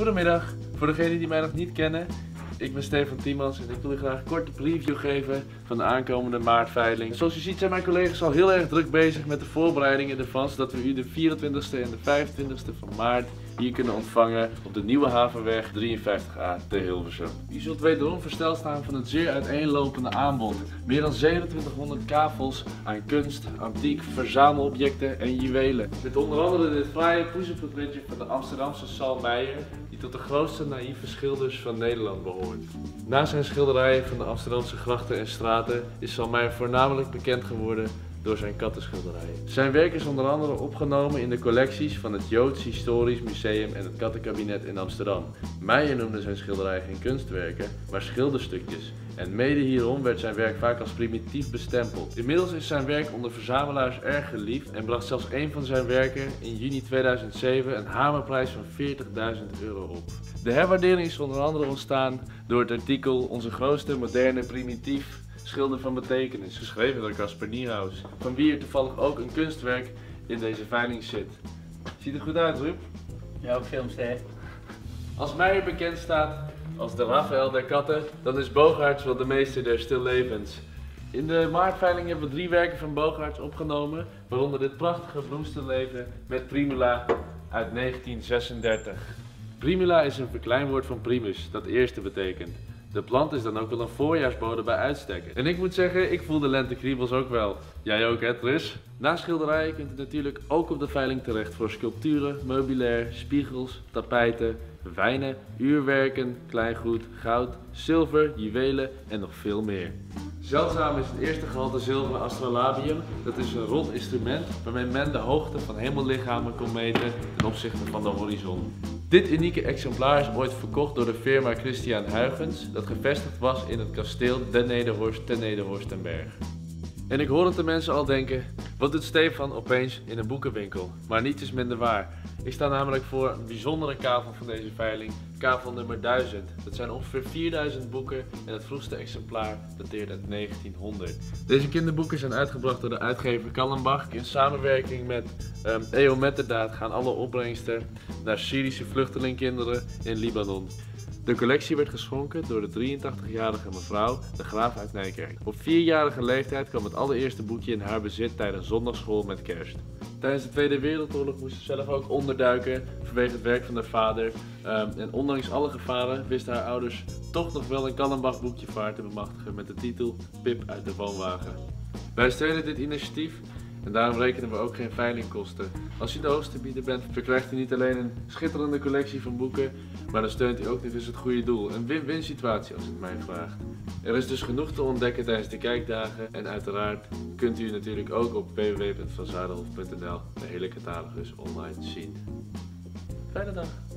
Goedemiddag, voor degenen die mij nog niet kennen. Ik ben Stefan Tiemans en ik wil u graag een korte preview geven van de aankomende maartveiling. Zoals u ziet zijn mijn collega's al heel erg druk bezig met de voorbereidingen ervan, zodat we u de 24e en de 25e van maart hier kunnen ontvangen op de Nieuwe Havenweg 53A te Hilversum. U zult wederom versteld staan van het zeer uiteenlopende aanbod. Meer dan 2700 kavels aan kunst, antiek, verzamelobjecten en juwelen. Met onder andere dit fraaie poezenportretje van de Amsterdamse Sal Meijer, die tot de grootste naïeve schilders van Nederland behoort. Na zijn schilderijen van de Amsterdamse grachten en straten is Sal Meijer voornamelijk bekend geworden door zijn kattenschilderijen. Zijn werk is onder andere opgenomen in de collecties van het Joods Historisch Museum en het Kattenkabinet in Amsterdam. Meijer noemde zijn schilderijen geen kunstwerken, maar schilderstukjes. En mede hierom werd zijn werk vaak als primitief bestempeld. Inmiddels is zijn werk onder verzamelaars erg geliefd en bracht zelfs een van zijn werken in juni 2007 een hamerprijs van 40.000 euro op. De herwaardering is onder andere ontstaan door het artikel Onze grootste moderne primitief schilder van betekenis, geschreven door Casper Niehaus, van wie er toevallig ook een kunstwerk in deze veiling zit. Ziet er goed uit, Rup? Ja, ook filmster. Als Meijer bekend staat als de Raphaël der katten, dan is Bogaerts wel de meester der stillevens. In de maartveiling hebben we drie werken van Bogaerts opgenomen, waaronder dit prachtige bloemstilleven met primula uit 1936. Primula is een verkleinwoord van primus, dat eerste betekent. De plant is dan ook wel een voorjaarsbode bij uitstek. En ik moet zeggen, ik voel de lentekriebels ook wel. Jij ook hè Tris? Na schilderijen kunt u natuurlijk ook op de veiling terecht voor sculpturen, meubilair, spiegels, tapijten, wijnen, uurwerken, kleingoed, goud, zilver, juwelen en nog veel meer. Zeldzaam is het eerste gehalte zilveren astrolabium. Dat is een rond instrument waarmee men de hoogte van hemellichamen kon meten ten opzichte van de horizon. Dit unieke exemplaar is ooit verkocht door de firma Christian Huygens, dat gevestigd was in het kasteel Den Nederhorst te Nederhorstenberg. En ik hoor het de mensen al denken, wat doet Stefan opeens in een boekenwinkel? Maar niets is minder waar. Ik sta namelijk voor een bijzondere kavel van deze veiling, kavel nummer 1000. Dat zijn ongeveer 4000 boeken en het vroegste exemplaar dateert uit 1900. Deze kinderboeken zijn uitgebracht door de uitgever Kallenbach. In samenwerking met um, EO Metterdaad gaan alle opbrengsten naar Syrische vluchtelingkinderen in Libanon. De collectie werd geschonken door de 83-jarige mevrouw de Graaf uit Nijkerk. Op vierjarige leeftijd kwam het allereerste boekje in haar bezit tijdens zondagschool met kerst. Tijdens de Tweede Wereldoorlog moest ze zelf ook onderduiken vanwege het werk van haar vader. Um, en ondanks alle gevaren wisten haar ouders toch nog wel een Kallenbach boekje haar te bemachtigen met de titel Pip uit de woonwagen. Wij steunen dit initiatief en daarom rekenen we ook geen veilingkosten. Als u de hoogste bieder bent, verkrijgt u niet alleen een schitterende collectie van boeken, maar dan steunt u ook eens het goede doel. Een win-win situatie als het mij vraagt. Er is dus genoeg te ontdekken tijdens de kijkdagen en uiteraard kunt u natuurlijk ook op www.vanzadelhof.nl de hele catalogus online zien. Fijne dag!